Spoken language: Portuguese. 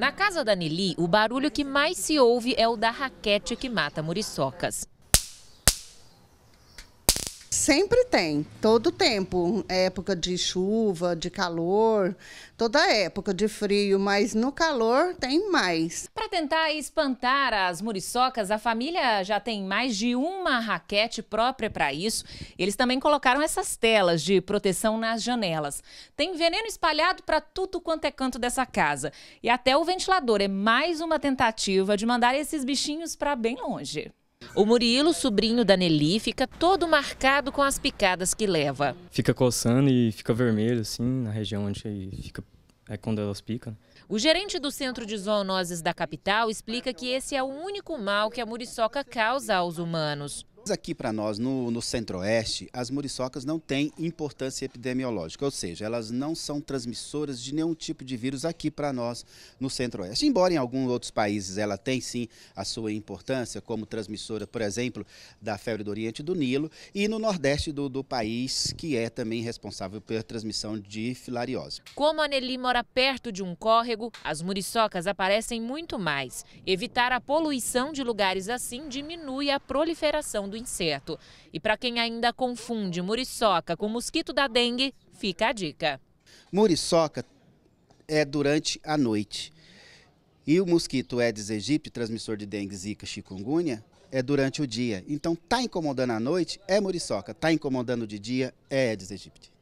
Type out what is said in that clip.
Na casa da Nelly, o barulho que mais se ouve é o da raquete que mata muriçocas. Sempre tem, todo tempo, época de chuva, de calor, toda época de frio, mas no calor tem mais. Para tentar espantar as muriçocas, a família já tem mais de uma raquete própria para isso. Eles também colocaram essas telas de proteção nas janelas. Tem veneno espalhado para tudo quanto é canto dessa casa. E até o ventilador é mais uma tentativa de mandar esses bichinhos para bem longe. O Murilo, sobrinho da Nelly, fica todo marcado com as picadas que leva. Fica coçando e fica vermelho, assim, na região onde fica é quando elas picam. O gerente do Centro de Zoonoses da capital explica que esse é o único mal que a muriçoca causa aos humanos. Aqui para nós, no, no centro-oeste, as muriçocas não têm importância epidemiológica, ou seja, elas não são transmissoras de nenhum tipo de vírus aqui para nós no centro-oeste. Embora em alguns outros países ela tem sim a sua importância como transmissora, por exemplo, da febre do Oriente do Nilo e no nordeste do, do país, que é também responsável pela transmissão de filariose. Como a Nelly mora perto de um córrego, as muriçocas aparecem muito mais. Evitar a poluição de lugares assim diminui a proliferação do inseto. E para quem ainda confunde muriçoca com mosquito da dengue, fica a dica. Muriçoca é durante a noite. E o mosquito Aedes aegypti, transmissor de dengue, zika, chikungunya, é durante o dia. Então, tá incomodando à noite, é muriçoca. Tá incomodando de dia, é Aedes aegypti.